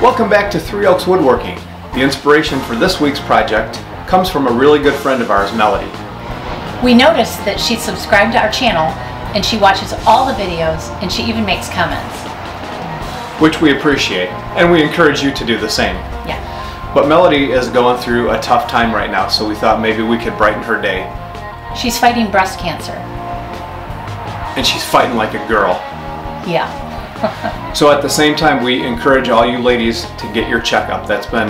Welcome back to Three Oaks Woodworking. The inspiration for this week's project comes from a really good friend of ours, Melody. We noticed that she subscribed to our channel and she watches all the videos and she even makes comments. which we appreciate, and we encourage you to do the same. Yeah. But Melody is going through a tough time right now, so we thought maybe we could brighten her day. She's fighting breast cancer. And she's fighting like a girl. Yeah. So at the same time, we encourage all you ladies to get your checkup. That's been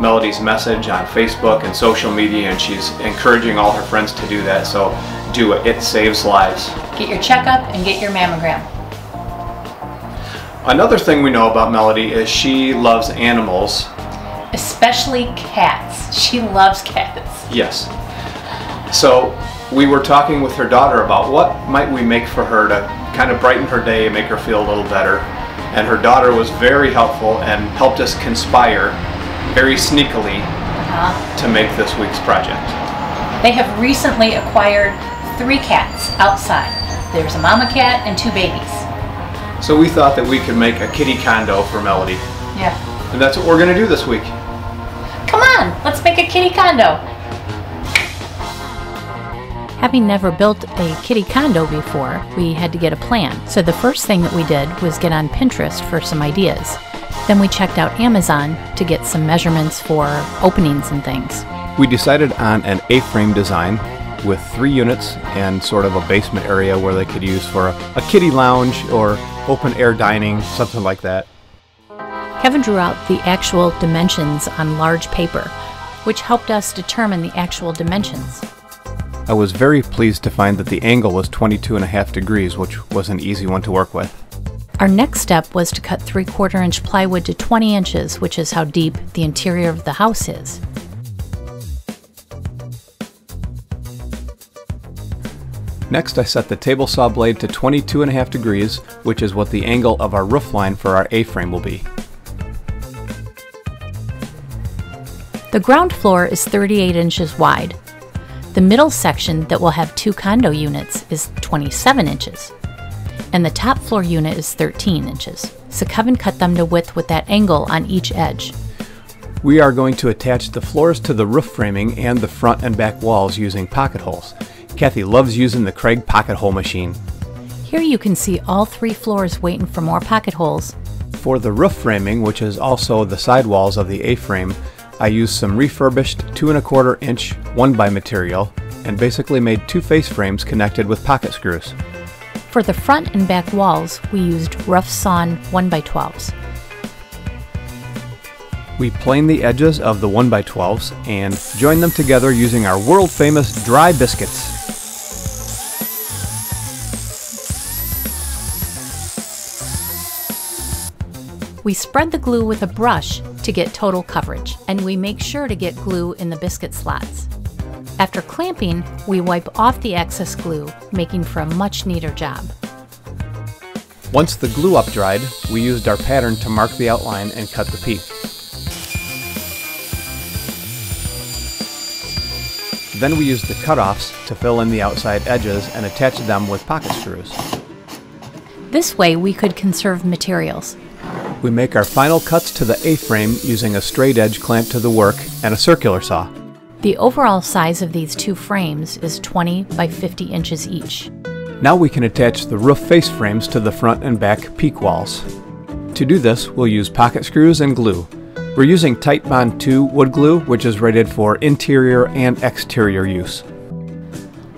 Melody's message on Facebook and social media, and she's encouraging all her friends to do that. So do it, it saves lives. Get your checkup and get your mammogram. Another thing we know about Melody is she loves animals. Especially cats. She loves cats. Yes. So we were talking with her daughter about what might we make for her to kind of brighten her day, make her feel a little better. And her daughter was very helpful and helped us conspire very sneakily Uh-huh. to make this week's project. They have recently acquired three cats outside. There's a mama cat and two babies. So we thought that we could make a kitty condo for Melody. Yeah. And that's what we're going to do this week. Come on, let's make a kitty condo. Having never built a kitty condo before, we had to get a plan. So the first thing that we did was get on Pinterest for some ideas. Then we checked out Amazon to get some measurements for openings and things. We decided on an A-frame design with three units and sort of a basement area where they could use for a, a kitty lounge or open air dining, something like that. Kevin drew out the actual dimensions on large paper, which helped us determine the actual dimensions. I was very pleased to find that the angle was 22 and a half degrees, which was an easy one to work with. Our next step was to cut 3 quarter inch plywood to 20 inches, which is how deep the interior of the house is. Next, I set the table saw blade to 22 and a half degrees, which is what the angle of our roof line for our A-frame will be. The ground floor is 38 inches wide. The middle section that will have two condo units is 27 inches. And the top floor unit is 13 inches. So Kevin cut them to width with that angle on each edge. We are going to attach the floors to the roof framing and the front and back walls using pocket holes. Kathy loves using the Kreg pocket hole machine. Here you can see all three floors waiting for more pocket holes. For the roof framing, which is also the side walls of the A-frame, I used some refurbished two and a quarter inch one by material and basically made two face frames connected with pocket screws. For the front and back walls, we used rough sawn 1x12s. We plane the edges of the 1x12s and join them together using our world famous dry biscuits. We spread the glue with a brush to get total coverage, and we make sure to get glue in the biscuit slots. After clamping, we wipe off the excess glue, making for a much neater job. Once the glue up dried, we used our pattern to mark the outline and cut the peak. Then we used the cutoffs to fill in the outside edges and attach them with pocket screws. This way, we could conserve materials. We make our final cuts to the A-frame using a straight edge clamp to the work and a circular saw. The overall size of these two frames is 20 by 50 inches each. Now we can attach the roof face frames to the front and back peak walls. To do this, we'll use pocket screws and glue. We're using Titebond 2 wood glue, which is rated for interior and exterior use.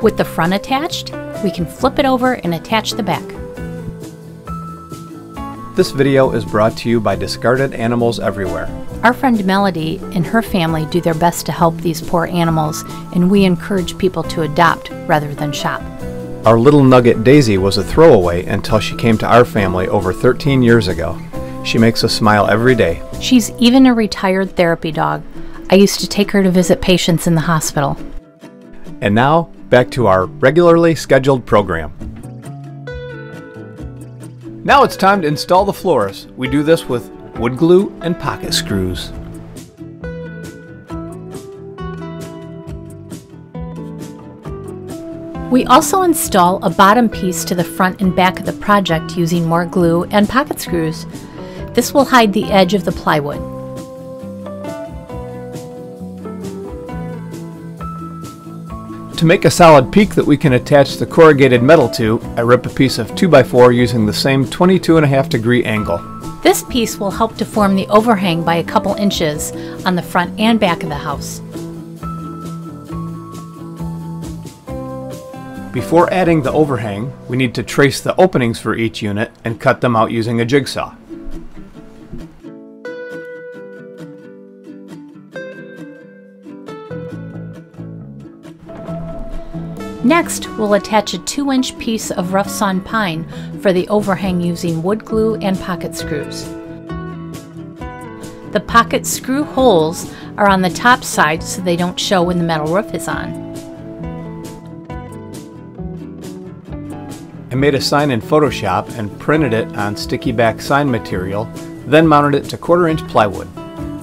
With the front attached, we can flip it over and attach the back. This video is brought to you by Discarded Animals Everywhere. Our friend Melody and her family do their best to help these poor animals, and we encourage people to adopt rather than shop. Our little nugget Daisy was a throwaway until she came to our family over 13 years ago. She makes us smile every day. She's even a retired therapy dog. I used to take her to visit patients in the hospital. And now, back to our regularly scheduled program. Now it's time to install the floors. We do this with wood glue and pocket screws. We also install a bottom piece to the front and back of the project using more glue and pocket screws. This will hide the edge of the plywood. To make a solid peak that we can attach the corrugated metal to, I rip a piece of 2x4 using the same 22.5 degree angle. This piece will help to form the overhang by a couple inches on the front and back of the house. Before adding the overhang, we need to trace the openings for each unit and cut them out using a jigsaw. Next, we'll attach a 2 inch piece of rough sawn pine for the overhang using wood glue and pocket screws. The pocket screw holes are on the top side so they don't show when the metal roof is on. I made a sign in Photoshop and printed it on sticky back sign material, then mounted it to quarter inch plywood.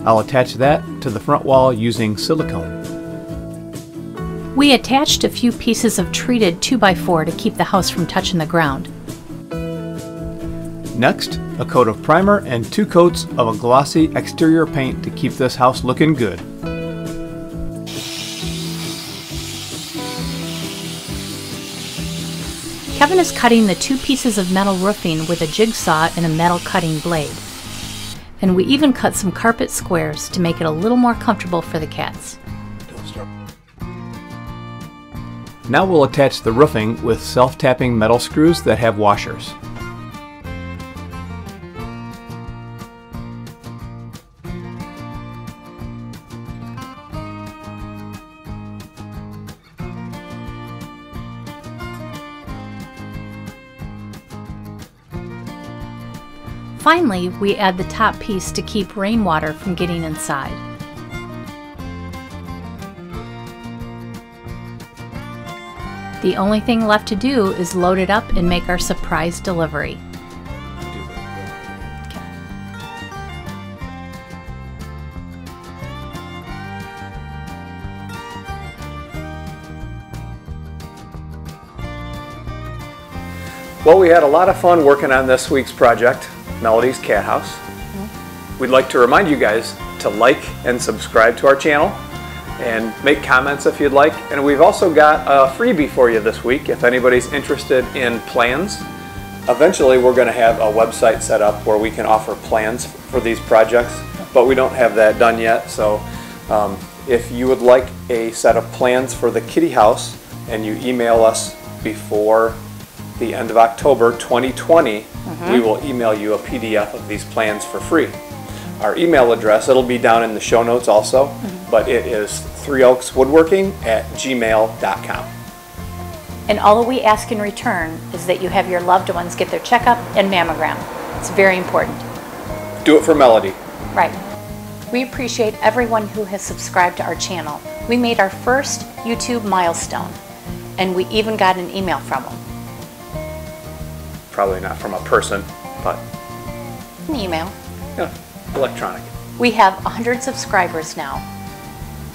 I'll attach that to the front wall using silicone. We attached a few pieces of treated 2x4 to keep the house from touching the ground. Next, a coat of primer and two coats of a glossy exterior paint to keep this house looking good. Kevin is cutting the two pieces of metal roofing with a jigsaw and a metal cutting blade. And we even cut some carpet squares to make it a little more comfortable for the cats. Now we'll attach the roofing with self-tapping metal screws that have washers. Finally, we add the top piece to keep rainwater from getting inside. The only thing left to do is load it up and make our surprise delivery. Well, we had a lot of fun working on this week's project, Melody's Cat House. Mm-hmm. We'd like to remind you guys to like and subscribe to our channel and make comments if you'd like. And we've also got a freebie for you this week if anybody's interested in plans. Eventually, we're going to have a website set up where we can offer plans for these projects, but we don't have that done yet. So, um, if you would like a set of plans for the kitty house and you email us before the end of October 2020, we will email you a PDF of these plans for free. Our email address, it'll be down in the show notes also, but it is threeoakswoodworking at gmail.com. And all we ask in return is that you have your loved ones get their checkup and mammogram. It's very important. Do it for Melody. Right. We appreciate everyone who has subscribed to our channel. We made our first YouTube milestone, and we even got an email from them. Probably not from a person, but An email. yeah, electronic. We have 100 subscribers now.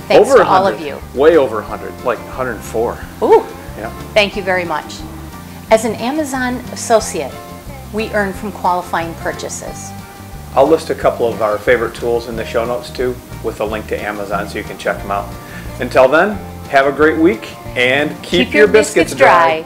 Thanks over to all 100. of you. Way over 100, like 104. Ooh, Yeah. thank you very much. As an Amazon associate, we earn from qualifying purchases. I'll list a couple of our favorite tools in the show notes too, with a link to Amazon so you can check them out. Until then, have a great week and keep, your, biscuits, dry.